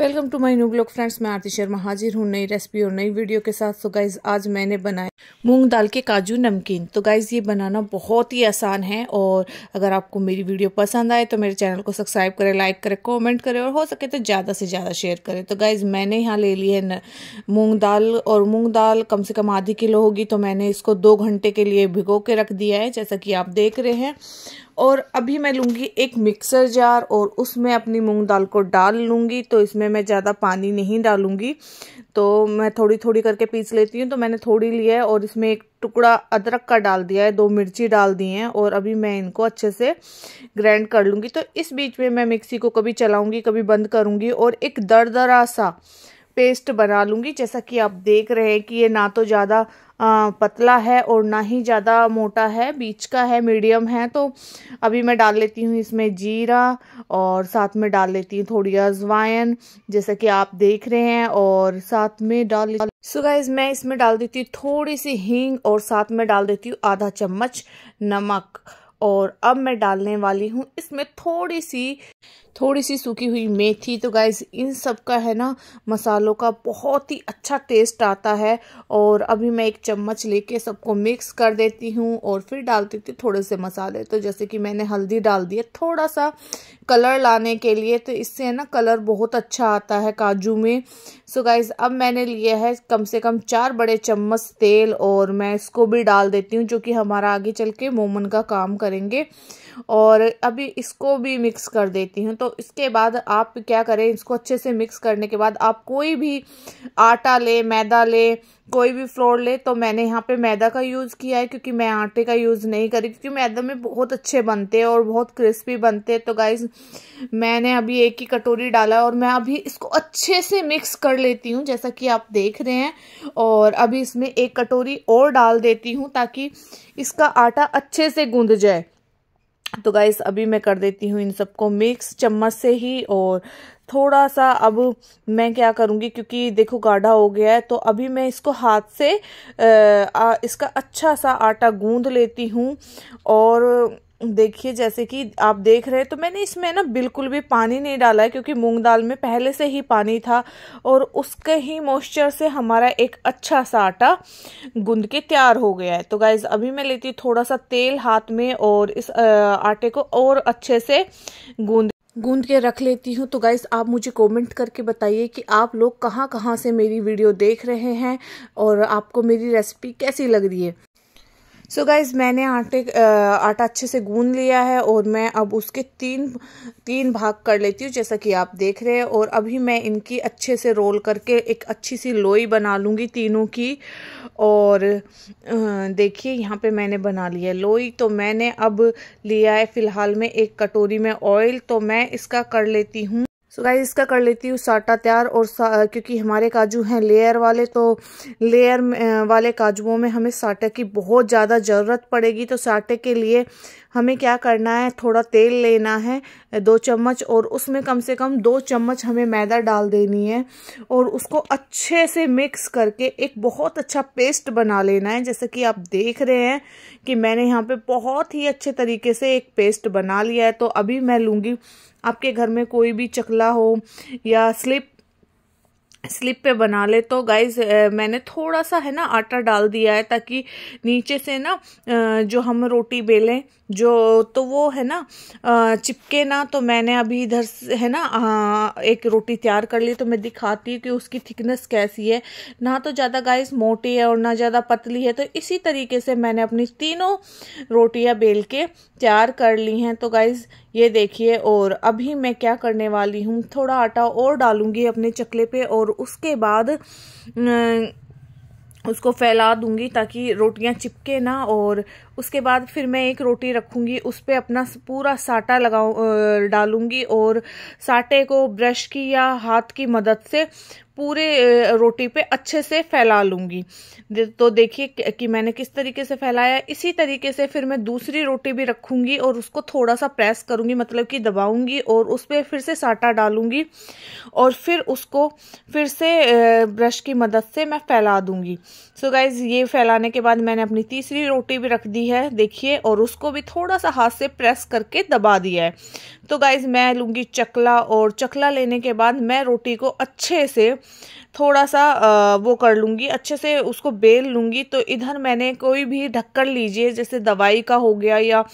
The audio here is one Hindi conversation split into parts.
Welcome to my new blog friends, मैं आरती शर्मा हाजिर हूँ नई रेसिपी और नई वीडियो के साथ। तो गाइज़ आज मैंने बनाए मूंग दाल के काजू नमकीन। तो गाइज़ ये बनाना बहुत ही आसान है और अगर आपको मेरी वीडियो पसंद आए तो मेरे चैनल को सब्सक्राइब करें लाइक करें कमेंट करें और हो सके तो ज़्यादा से ज़्यादा शेयर करें। तो गाइज़ मैंने यहाँ ले ली है मूँग दाल और मूँग दाल कम से कम आधी किलो होगी तो मैंने इसको दो घंटे के लिए भिगो के रख दिया है, जैसा कि आप देख रहे हैं। और अभी मैं लूँगी एक मिक्सर जार और उसमें अपनी मूंग दाल को डाल लूँगी तो इसमें मैं ज़्यादा पानी नहीं डालूँगी। तो मैं थोड़ी थोड़ी करके पीस लेती हूँ तो मैंने थोड़ी लिया है और इसमें एक टुकड़ा अदरक का डाल दिया है, दो मिर्ची डाल दी हैं और अभी मैं इनको अच्छे से ग्राइंड कर लूँगी। तो इस बीच में मैं मिक्सी को कभी चलाऊँगी, कभी बंद करूँगी और एक दरदरा सा पेस्ट बना लूँगी, जैसा कि आप देख रहे हैं कि ये ना तो ज़्यादा पतला है और ना ही ज़्यादा मोटा है, बीच का है, मीडियम है तो अभी मैं डाल लेती हूँ इसमें जीरा और साथ में डाल लेती हूँ थोड़ी अजवाइन, जैसा कि आप देख रहे हैं, और साथ में डाल सो गाइज़ मैं इसमें डाल देती हूँ थोड़ी सी हींग और साथ में डाल देती हूँ आधा चम्मच नमक, और अब मैं डालने वाली हूँ इसमें थोड़ी सी थोड़ी सी सूखी हुई मेथी तो गाइज़ इन सब का है ना, मसालों का बहुत ही अच्छा टेस्ट आता है। और अभी मैं एक चम्मच लेके सबको मिक्स कर देती हूँ और फिर डाल देती थोड़े से मसाले। तो जैसे कि मैंने हल्दी डाल दिया थोड़ा सा कलर लाने के लिए तो इससे है ना कलर बहुत अच्छा आता है काजू में। सो गाइज़ अब मैंने लिया है कम से कम चार बड़े चम्मच तेल और मैं इसको भी डाल देती हूँ, जो कि हमारा आगे चल के मोमन का काम करेंगे। और अभी इसको भी मिक्स कर देती हूँ। तो इसके बाद आप क्या करें, इसको अच्छे से मिक्स करने के बाद आप कोई भी आटा ले, मैदा ले, कोई भी फ्लोर ले तो मैंने यहाँ पे मैदा का यूज़ किया है, क्योंकि मैं आटे का यूज़ नहीं करी क्योंकि मैदा में बहुत अच्छे बनते हैं और बहुत क्रिस्पी बनते हैं। तो गाइज़ मैंने अभी एक ही कटोरी डाला और मैं अभी इसको अच्छे से मिक्स कर लेती हूँ, जैसा कि आप देख रहे हैं। और अभी इसमें एक कटोरी और डाल देती हूँ ताकि इसका आटा अच्छे से गूंद जाए। तो गाइस अभी मैं कर देती हूँ इन सबको मिक्स चम्मच से ही और थोड़ा सा अब मैं क्या करूँगी क्योंकि देखो गाढ़ा हो गया है तो अभी मैं इसको हाथ से आ, इसका अच्छा सा आटा गूंद लेती हूँ और देखिए, जैसे कि आप देख रहे हैं तो मैंने इसमें ना बिल्कुल भी पानी नहीं डाला है, क्योंकि मूंग दाल में पहले से ही पानी था और उसके ही मॉइस्चर से हमारा एक अच्छा सा आटा गूंद के तैयार हो गया है। तो गाइज़ अभी मैं लेती हूँ थोड़ा सा तेल हाथ में और इस आटे को और अच्छे से गूंद गूंद के रख लेती हूँ। तो गाइस आप मुझे कमेंट करके बताइए कि आप लोग कहाँ कहाँ से मेरी वीडियो देख रहे हैं और आपको मेरी रेसिपी कैसी लग रही है। सो so गाइज़ मैंने आटे आटा अच्छे से गूंद लिया है और मैं अब उसके तीन तीन भाग कर लेती हूँ, जैसा कि आप देख रहे हैं। और अभी मैं इनकी अच्छे से रोल करके एक अच्छी सी लोई बना लूँगी तीनों की। और देखिए, यहाँ पे मैंने बना लिया लोई। तो मैंने अब लिया है फ़िलहाल में एक कटोरी में ऑयल तो मैं इसका कर लेती हूँ। सो गाइस इसका कर लेती हूँ साटा तैयार और सा, क्योंकि हमारे काजू हैं लेयर वाले तो लेयर वाले काजुओं में हमें साटे की बहुत ज़्यादा ज़रूरत पड़ेगी। तो साटे के लिए हमें क्या करना है? थोड़ा तेल लेना है दो चम्मच और उसमें कम से कम दो चम्मच हमें मैदा डाल देनी है। और उसको अच्छे से मिक्स करके एक बहुत अच्छा पेस्ट बना लेना है। जैसे कि आप देख रहे हैं कि मैंने यहाँ पे बहुत ही अच्छे तरीके से एक पेस्ट बना लिया है। तो अभी मैं लूँगी आपके घर में कोई भी चकला हो या स्लिप स्लिप पे बना ले तो गाइज़ मैंने थोड़ा सा है ना आटा डाल दिया है ताकि नीचे से ना जो हम रोटी बेलें, जो तो वो है ना चिपके ना तो मैंने अभी इधर से है ना एक रोटी तैयार कर ली तो मैं दिखाती हूँ कि उसकी थिकनेस कैसी है। ना तो ज़्यादा गाइस मोटी है और ना ज़्यादा पतली है तो इसी तरीके से मैंने अपनी तीनों रोटियाँ बेल के तैयार कर ली हैं। तो गाइस ये देखिए, और अभी मैं क्या करने वाली हूँ? थोड़ा आटा और डालूँगी अपने चकले पे और उसके बाद उसको फैला दूँगी ताकि रोटियाँ चिपके ना और उसके बाद फिर मैं एक रोटी रखूँगी, उस पर अपना पूरा साटा लगाऊ डालूँगी और साटे को ब्रश की या हाथ की मदद से पूरे रोटी पे अच्छे से फैला लूँगी। तो देखिए कि मैंने किस तरीके से फैलाया। इसी तरीके से फिर मैं दूसरी रोटी भी रखूँगी और उसको थोड़ा सा प्रेस करूँगी मतलब कि दबाऊँगी और उस पर फिर से साटा डालूँगी और फिर उसको फिर से ब्रश की मदद से मैं फैला दूँगी। सो so गाइज़ ये फैलाने के बाद मैंने अपनी तीसरी रोटी भी रख दी है, देखिए, और उसको भी थोड़ा सा हाथ से प्रेस करके दबा दिया है। तो गाइज़ मैं लूँगी चकला और चकला लेने के बाद मैं रोटी को अच्छे से थोड़ा सा वो कर लूँगी, अच्छे से उसको बेल लूँगी। तो इधर मैंने कोई भी ढक्कन लीजिए, जैसे दवाई का हो गया या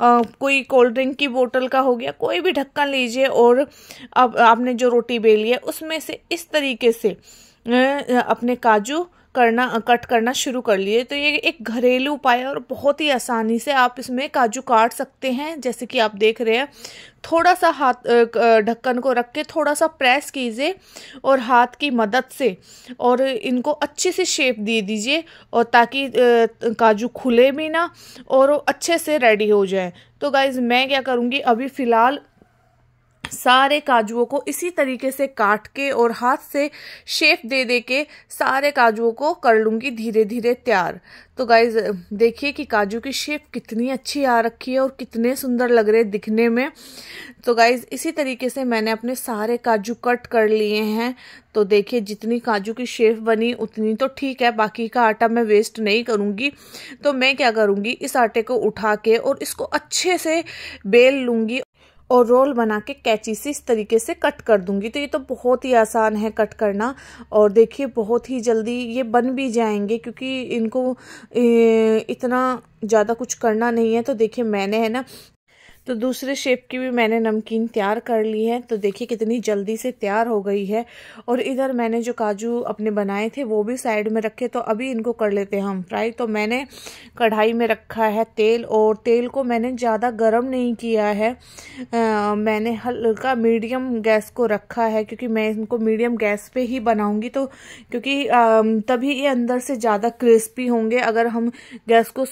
कोई कोल्ड ड्रिंक की बोतल का हो गया, कोई भी ढक्कन लीजिए और अब आपने जो रोटी बेली है, उसमें से इस तरीके से अपने काजू करना, कट करना शुरू कर लिए। तो ये एक घरेलू उपाय है और बहुत ही आसानी से आप इसमें काजू काट सकते हैं, जैसे कि आप देख रहे हैं। थोड़ा सा हाथ ढक्कन को रख के थोड़ा सा प्रेस कीजिए और हाथ की मदद से और इनको अच्छे से शेप दे दीजिए और ताकि काजू खुले भी ना और अच्छे से रेडी हो जाए। तो गाइज़ मैं क्या करूँगी, अभी फ़िलहाल सारे काजुओं को इसी तरीके से काट के और हाथ से शेप दे दे के सारे काजुओं को कर लूँगी धीरे धीरे तैयार। तो गाइज़ देखिए कि काजू की शेप कितनी अच्छी आ रखी है और कितने सुंदर लग रहे दिखने में। तो गाइज़ इसी तरीके से मैंने अपने सारे काजू कट कर लिए हैं। तो देखिए, जितनी काजू की शेप बनी, उतनी तो ठीक है, बाकी का आटा मैं वेस्ट नहीं करूँगी। तो मैं क्या करूँगी, इस आटे को उठा के और इसको अच्छे से बेल लूँगी। और रोल बना के कैची से इस तरीके से कट कर दूँगी। तो ये तो बहुत ही आसान है कट करना। और देखिए, बहुत ही जल्दी ये बन भी जाएँगे क्योंकि इनको इतना ज़्यादा कुछ करना नहीं है। तो देखिए, मैंने, है ना तो दूसरे शेप की भी मैंने नमकीन तैयार कर ली है। तो देखिए कितनी जल्दी से तैयार हो गई है। और इधर मैंने जो काजू अपने बनाए थे वो भी साइड में रखे तो अभी इनको कर लेते हैं हम फ्राई तो मैंने कढ़ाई में रखा है तेल और तेल को मैंने ज़्यादा गर्म नहीं किया है। आ, मैंने हल्का मीडियम गैस को रखा है क्योंकि मैं इनको मीडियम गैस पर ही बनाऊँगी। तो क्योंकि आ, तभी ये अंदर से ज़्यादा क्रिस्पी होंगे। अगर हम गैस को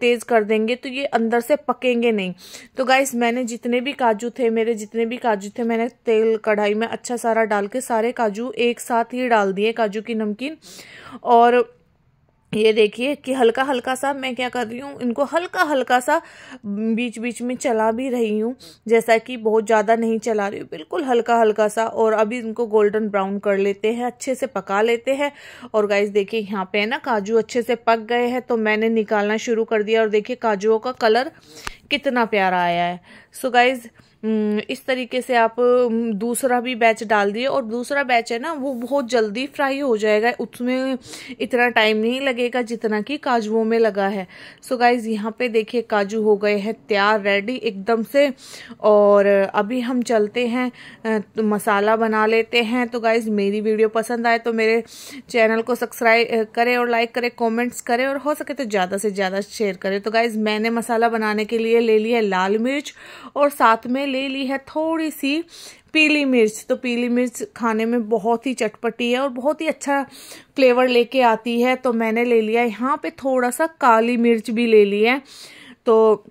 तेज़ कर देंगे तो ये अंदर से पकेंगे नहीं। तो गाइस मैंने जितने भी काजू थे, मेरे जितने भी काजू थे, मैंने तेल कढ़ाई में अच्छा सारा डाल के सारे काजू एक साथ ही डाल दिए, काजू की नमकीन। और ये देखिए कि हल्का हल्का सा मैं क्या कर रही हूँ, इनको हल्का हल्का सा बीच बीच में चला भी रही हूँ, जैसा कि बहुत ज़्यादा नहीं चला रही हूँ। बिल्कुल हल्का हल्का सा और अभी इनको गोल्डन ब्राउन कर लेते हैं, अच्छे से पका लेते हैं। और गाइस देखिए यहाँ पे है ना, काजू अच्छे से पक गए हैं तो मैंने निकालना शुरू कर दिया और देखिए काजुओं का कलर कितना प्यारा आया है। सो so गाइज़ इस तरीके से आप हम्म, दूसरा भी बैच डाल दिए और दूसरा बैच है ना वो बहुत जल्दी फ्राई हो जाएगा। उसमें इतना टाइम नहीं लगेगा जितना कि काजुओं में लगा है। सो गाइज़ यहाँ पे देखिए काजू हो गए हैं तैयार रेडी एकदम से। और अभी हम चलते हैं तो मसाला बना लेते हैं। तो गाइज़ मेरी वीडियो पसंद आए तो मेरे चैनल को सब्सक्राइब करें और लाइक करें कॉमेंट्स करें और हो सके तो ज़्यादा से ज़्यादा शेयर करें। तो गाइज़ मैंने मसाला बनाने के लिए ले लिया लाल मिर्च और साथ में ले ली है थोड़ी सी पीली मिर्च। तो पीली मिर्च खाने में बहुत ही चटपटी है और बहुत ही अच्छा फ्लेवर लेके आती है। तो मैंने ले लिया। यहाँ पे थोड़ा सा काली मिर्च भी ले ली है। तो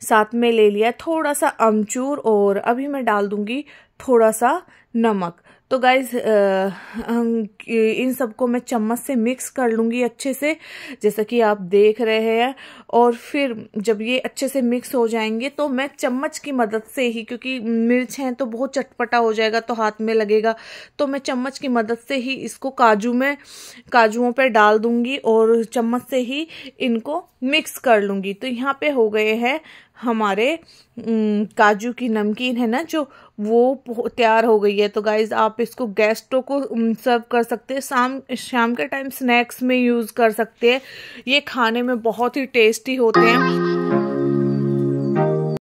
साथ में ले लिया थोड़ा सा अमचूर और अभी मैं डाल दूँगी थोड़ा सा नमक। तो गाइज़ इन सबको मैं चम्मच से मिक्स कर लूँगी अच्छे से, जैसा कि आप देख रहे हैं। और फिर जब ये अच्छे से मिक्स हो जाएँगे तो मैं चम्मच की मदद से ही, क्योंकि मिर्च हैं तो बहुत चटपटा हो जाएगा तो हाथ में लगेगा तो मैं चम्मच की मदद से ही इसको काजू में, काजुओं पर डाल दूँगी और चम्मच से ही इनको मिक्स कर लूँगी। तो यहाँ पे हो गए हैं हमारे काजू की नमकीन है ना, जो वो तैयार हो गई है। तो गाइज़ आप इसको गेस्टों को सर्व कर सकते हैं। शाम शाम के टाइम स्नैक्स में यूज़ कर सकते हैं। ये खाने में बहुत ही टेस्टी होते हैं।